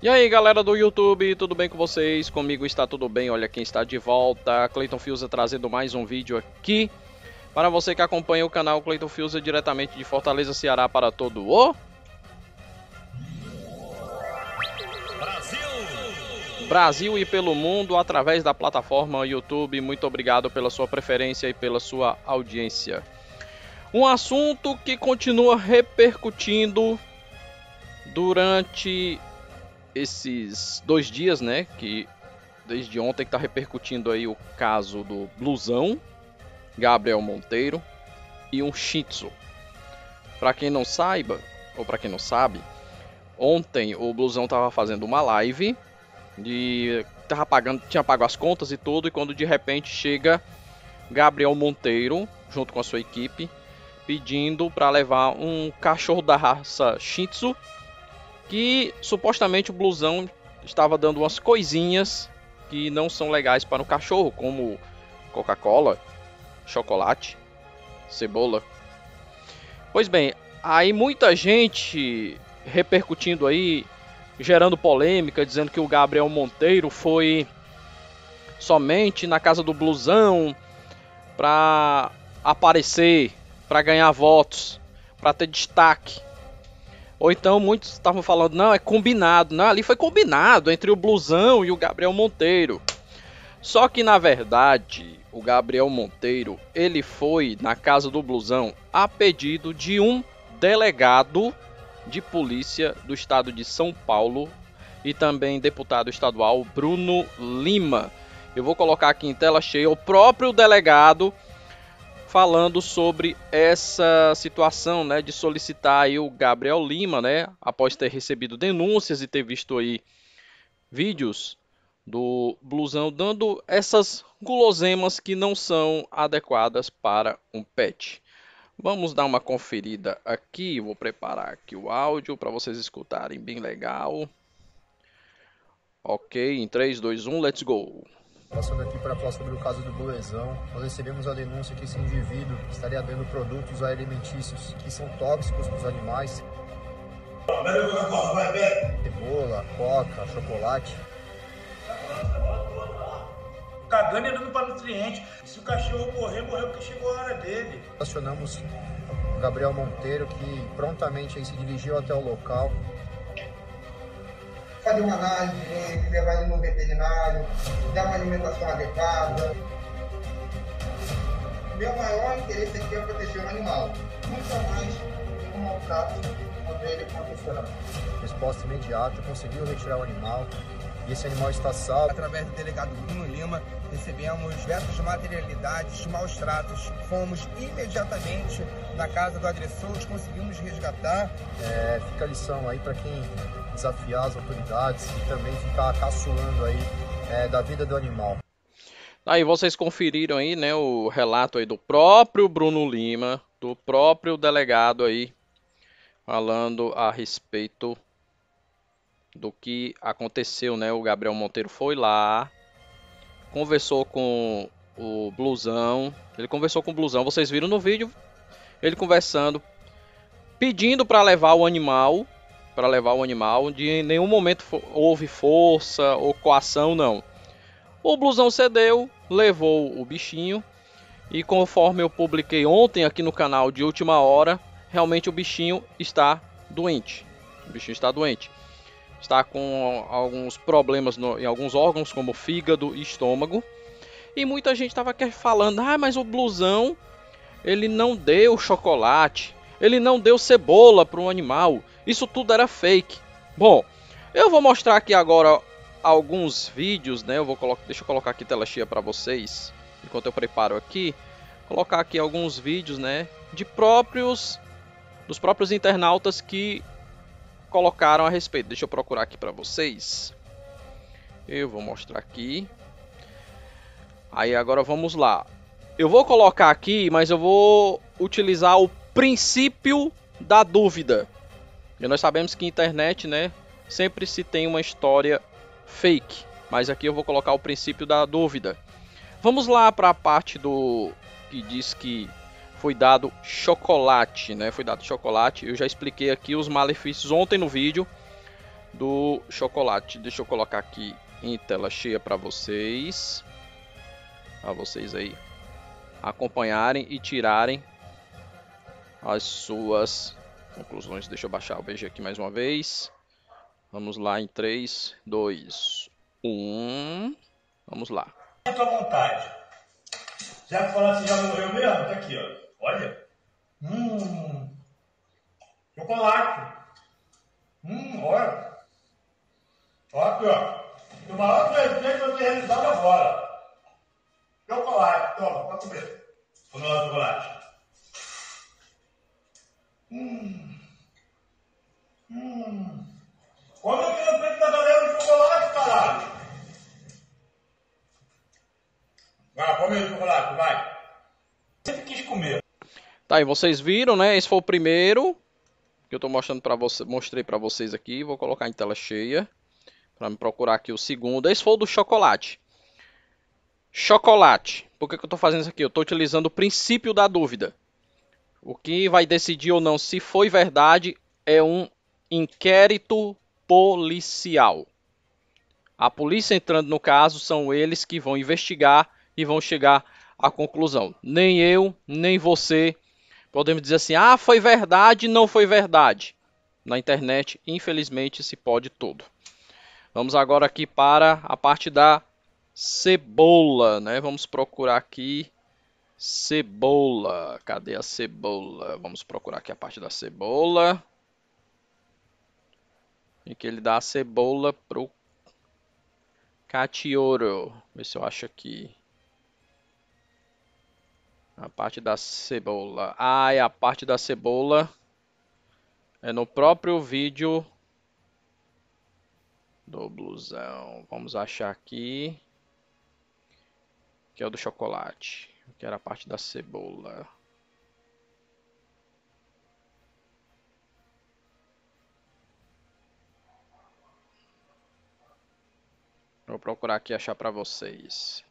E aí galera do YouTube, tudo bem com vocês? Comigo está tudo bem, olha quem está de volta, Clayton Fiusa trazendo mais um vídeo aqui Para você que acompanha o canal Clayton Fiusa diretamente de Fortaleza, Ceará para todo o... Brasil! Brasil e pelo mundo através da plataforma YouTube, muito obrigado pela sua preferência e pela sua audiência Um assunto que continua repercutindo durante esses dois dias, né? Que desde ontem que tá repercutindo aí o caso do Blusão, Gabriel Monteiro e um Shitsu. Para quem não saiba, ou para quem não sabe, ontem o Blusão tava fazendo uma live de tava pagando, tinha pago as contas e tudo e quando de repente chega Gabriel Monteiro junto com a sua equipe pedindo para levar um cachorro da raça Shih Tzu que supostamente o blusão estava dando umas coisinhas que não são legais para o cachorro, como Coca-Cola, chocolate, cebola. Pois bem, aí muita gente repercutindo aí, gerando polêmica, dizendo que o Gabriel Monteiro foi somente na casa do blusão para aparecer, para ganhar votos, para ter destaque. Ou então muitos estavam falando, não, é combinado. Não, ali foi combinado entre o Blusão e o Gabriel Monteiro. Só que na verdade, o Gabriel Monteiro, ele foi na casa do Blusão a pedido de um delegado de polícia do estado de São Paulo e também deputado estadual Bruno Lima. Eu vou colocar aqui em tela cheia o próprio delegado falando sobre essa situação, né, de solicitar aí o Gabriel Lima, né, após ter recebido denúncias e ter visto aí vídeos do blusão dando essas guloseimas que não são adequadas para um pet. Vamos dar uma conferida aqui, vou preparar aqui o áudio para vocês escutarem bem legal. Ok, em 3, 2, 1, let's go! Passando aqui para falar sobre o caso do Bolezão, nós recebemos a denúncia que esse indivíduo estaria dando produtos alimentícios que são tóxicos para os animais. Cebola, coca, chocolate. Cagando e dando para nutriente. Se o cachorro morrer, morreu porque chegou a hora dele. Acionamos o Gabriel Monteiro, que prontamente se dirigiu até o local fazer uma análise, levar ele no veterinário, dar uma alimentação adequada. Meu maior interesse aqui é proteger o animal, muito mais um maltrato contra ele acontecerá. Resposta imediata, conseguiu retirar o animal e esse animal está salvo. Através do delegado Bruno Lima, recebemos diversas materialidades, maus tratos. Fomos imediatamente na casa do agressor, conseguimos resgatar. É, fica a lição aí para quem desafiar as autoridades e também ficar caçoando aí é, da vida do animal. Aí vocês conferiram aí, né, o relato aí do próprio Bruno Lima, do próprio delegado aí, falando a respeito do que aconteceu, né? O Gabriel Monteiro foi lá, conversou com o Blusão, ele conversou com o Blusão, vocês viram no vídeo, ele conversando, pedindo para levar o animal para levar o animal. De em nenhum momento houve força ou coação, não. O blusão cedeu, levou o bichinho. E conforme eu publiquei ontem aqui no canal de última hora, realmente o bichinho está doente. O bichinho está doente. Está com alguns problemas no, em alguns órgãos, como fígado e estômago. E muita gente estava falando: ah, mas o blusão ele não deu chocolate, ele não deu cebola para o animal, isso tudo era fake. Bom, eu vou mostrar aqui agora alguns vídeos, né? Eu vou colocar, deixa eu colocar aqui tela cheia para vocês, enquanto eu preparo aqui, colocar aqui alguns vídeos, né, de próprios dos próprios internautas que colocaram a respeito. Deixa eu procurar aqui para vocês. Eu vou mostrar aqui. Aí agora vamos lá. Eu vou colocar aqui, mas eu vou utilizar o princípio da dúvida. E nós sabemos que internet, né, sempre se tem uma história fake, mas aqui eu vou colocar o princípio da dúvida. Vamos lá para a parte do que diz que foi dado chocolate, né? Foi dado chocolate. Eu já expliquei aqui os malefícios ontem no vídeo. do chocolate. Deixa eu colocar aqui em tela cheia para vocês. Para vocês aí acompanharem e tirarem as suas conclusões. Deixa eu baixar o BG aqui mais uma vez. Vamos lá em 3, 2, 1. Vamos lá. Fica à vontade. Já que falar que já morreu mesmo, tá aqui, ó. Olha. Hum. Chocolate. Hum, olha. Olha aqui, ó. O maior presente vai ser realizado agora. Chocolate. Toma, pode comer. O nosso chocolate. Hum. Hum. Come aqui na frente da galera de chocolate, caralho. Vai, come o chocolate, vai. Sempre quis comer. Tá, e vocês viram, né? Esse foi o primeiro que eu tô mostrando para você, mostrei para vocês aqui. Vou colocar em tela cheia para me procurar aqui o segundo. Esse foi o do chocolate. Chocolate. Por que, que eu tô fazendo isso aqui? Eu tô utilizando o princípio da dúvida. O que vai decidir ou não se foi verdade é um inquérito policial. A polícia entrando no caso são eles que vão investigar e vão chegar à conclusão. Nem eu, nem você podemos dizer assim: "Ah, foi verdade, não foi verdade". Na internet, infelizmente, se pode tudo. Vamos agora aqui para a parte da cebola, né? Vamos procurar aqui cebola. Cadê a cebola? Vamos procurar aqui a parte da cebola. E que ele dá a cebola pro Catioro. Ver se eu acho aqui. A parte da cebola. Ah, é a parte da cebola. É no próprio vídeo do blusão. Vamos achar aqui. Que é o do chocolate. Que era a parte da cebola. Vou procurar aqui achar para vocês.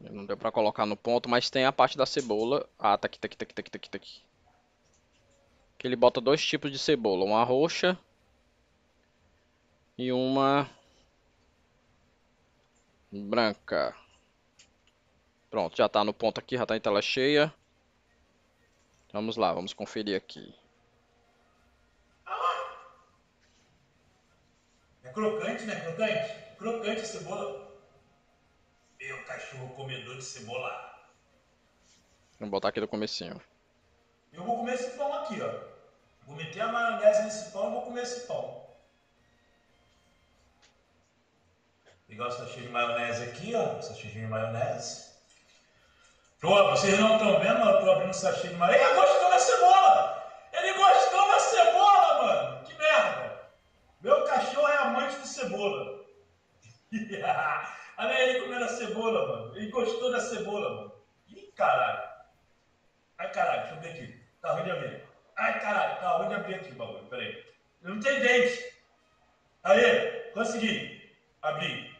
Não deu pra colocar no ponto, mas tem a parte da cebola. Ah, tá aqui, tá aqui, tá aqui, tá aqui, tá aqui, tá aqui. Que ele bota dois tipos de cebola. Uma roxa. E uma... Branca. Pronto, já tá no ponto aqui, já tá em tela cheia. Vamos lá, vamos conferir aqui. É crocante, né? Crocante? Crocante a cebola. Meu cachorro comedor de cebola. Vamos botar aqui do comecinho. Eu vou comer esse pão aqui, ó. Vou meter a maionese nesse pão e vou comer esse pão. Pegar o sachê de maionese aqui, ó. Sachê de maionese. Pronto, vocês não estão vendo, eu tô abrindo o sachê de maionese. Ele gostou da cebola! Ele gostou da cebola, mano! Que merda! Meu cachorro é amante de cebola. Olha ele comendo a cebola, mano. Ele gostou da cebola, mano. Ih, caralho. Ai, caralho, deixa eu ver aqui. Tá ruim de abrir. Ai, caralho, tá ruim de abrir aqui o bagulho. Pera aí. Não tem dente. Aí, consegui. Abri.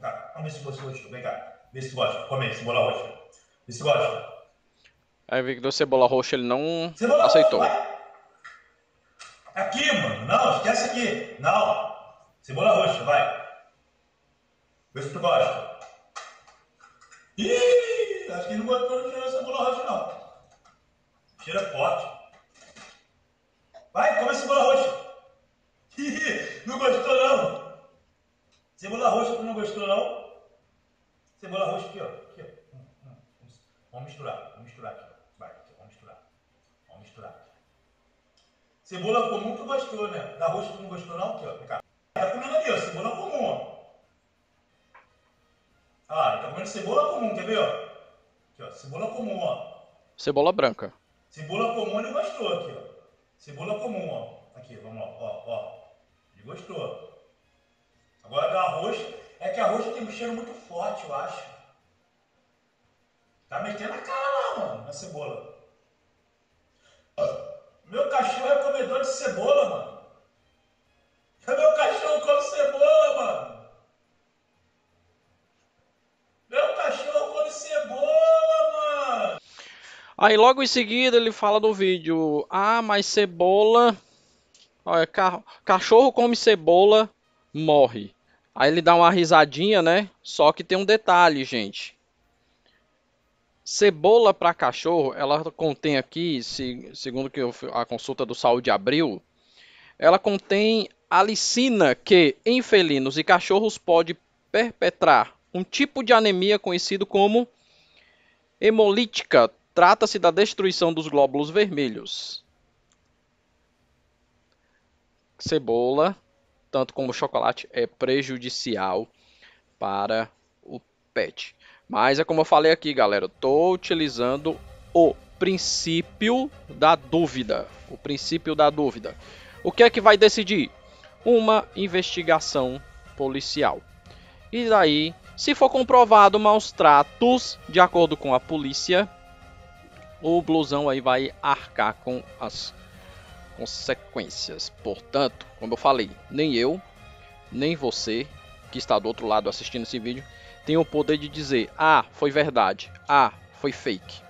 Tá, vamos ver se você gostou. Vem cá. Vê se gosta. Come aí, cebola roxa. Vê se gosta. Aí vi que deu cebola roxa, ele não Cebola aceitou. roxa. Aqui, mano. Não, esquece aqui. Não. Cebola roxa, vai. Vê se tu gosta. Ih, acho que ele não gostou da cebola roxa, não. Cheira forte. Vai, come cebola roxa. Não gostou, não. Cebola roxa, tu não gostou, não? Cebola roxa aqui, ó. Aqui, ó. Hum, hum, hum. Vamos misturar. Vamos misturar aqui. Vai, aqui, vamos misturar. Vamos misturar. Cebola comum tu gostou, né? Da roxa tu não gostou, não? Aqui, ó. Vem cá. Tá comendo ali, ó. Cebola comum, ó. Ah, tá comendo cebola comum, quer ver, ó? Aqui, ó. Cebola comum, ó. Cebola branca. Cebola comum ele gostou aqui, ó. Cebola comum, ó. Aqui, vamos lá, ó, ó. Ele gostou. Agora da roxa, é que a roxa tem um cheiro muito forte, eu acho. Tá metendo a cara lá, mano, na cebola. Meu cachorro é comedor de cebola, mano. Aí logo em seguida ele fala no vídeo: Ah, mas cebola. Olha, ca... cachorro come cebola, morre. Aí ele dá uma risadinha, né? Só que tem um detalhe, gente. Cebola para cachorro, ela contém aqui, segundo que a consulta do Saúde abriu, ela contém alicina que em felinos e cachorros pode perpetrar um tipo de anemia conhecido como hemolítica. Trata-se da destruição dos glóbulos vermelhos. Cebola tanto como chocolate, é prejudicial para o pet. Mas é como eu falei aqui, galera, estou utilizando o princípio da dúvida. O princípio da dúvida. O que é que vai decidir? Uma investigação policial. E daí, se for comprovado maus tratos, de acordo com a polícia, o blusão aí vai arcar com as consequências. Portanto, como eu falei, nem eu, nem você que está do outro lado assistindo esse vídeo tem o poder de dizer: "Ah, foi verdade. Ah, foi fake".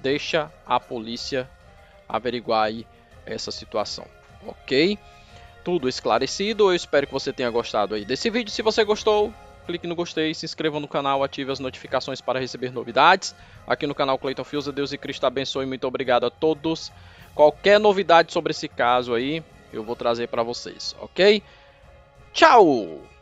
Deixa a polícia averiguar aí essa situação, OK? Tudo esclarecido. Eu espero que você tenha gostado aí desse vídeo. Se você gostou, clique no gostei, se inscreva no canal, ative as notificações para receber novidades. Aqui no canal Clayton Fiusa, Deus e Cristo abençoe. Muito obrigado a todos. Qualquer novidade sobre esse caso aí, eu vou trazer para vocês, ok? Tchau!